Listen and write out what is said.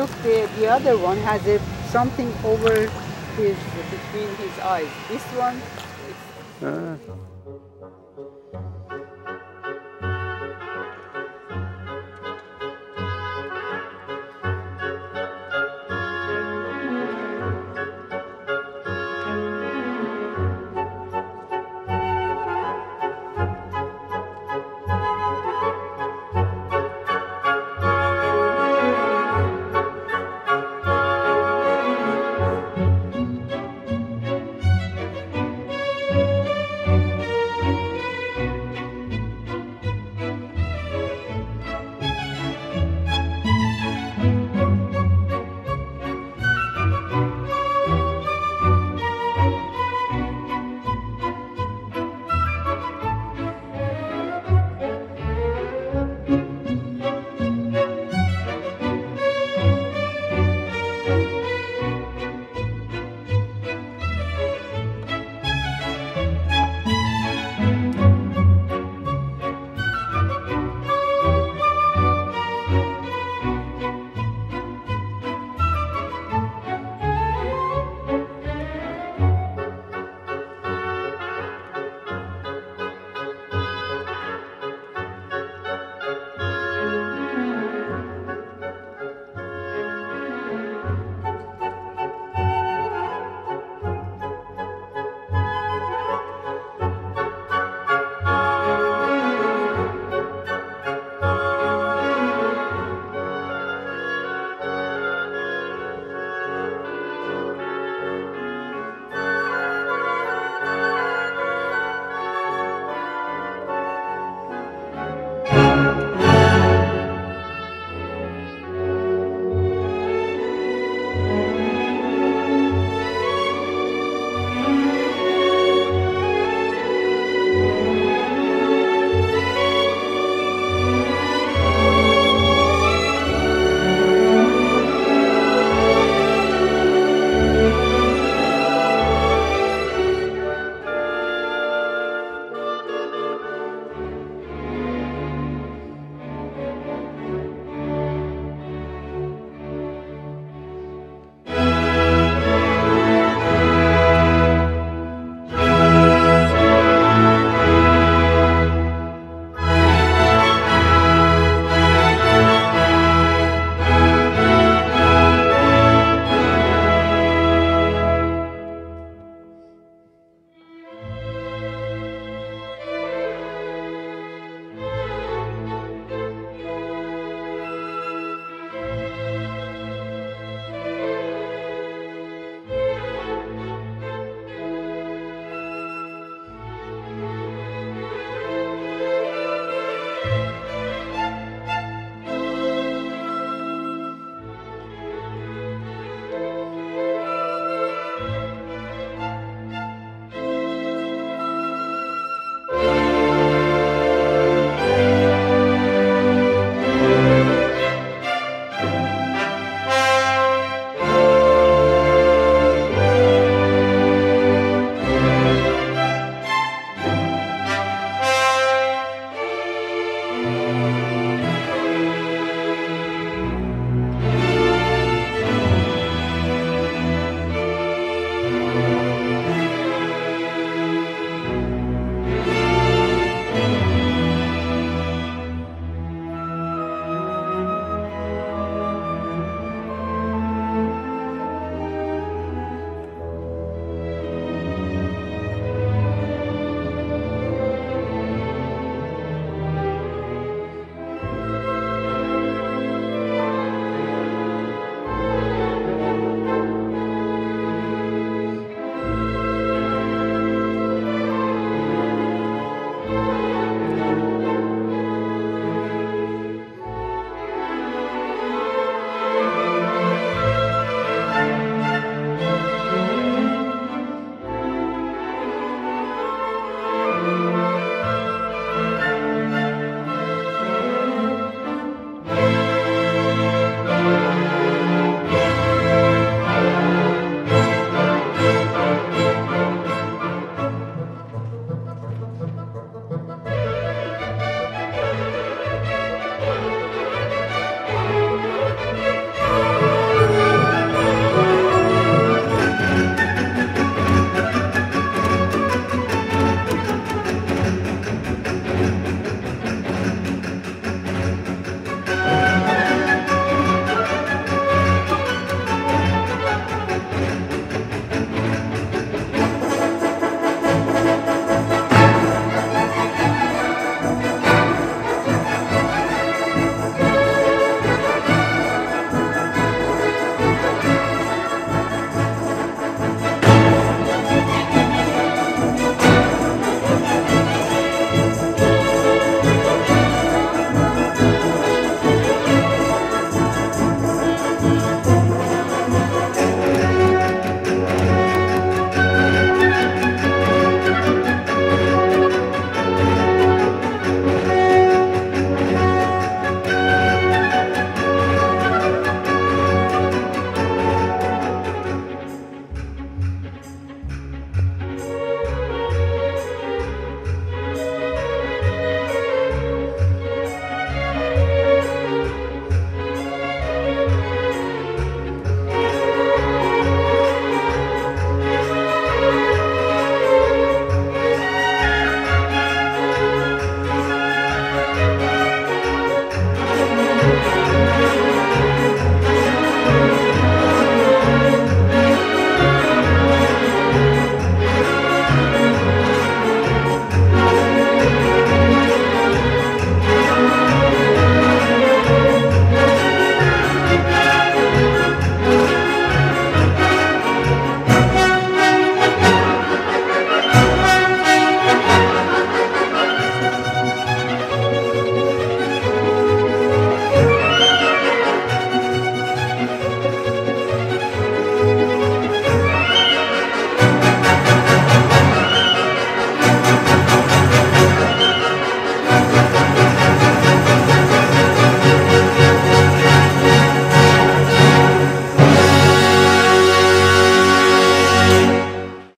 Look, the, the other one has a, something over his, between his eyes. This one, Ah.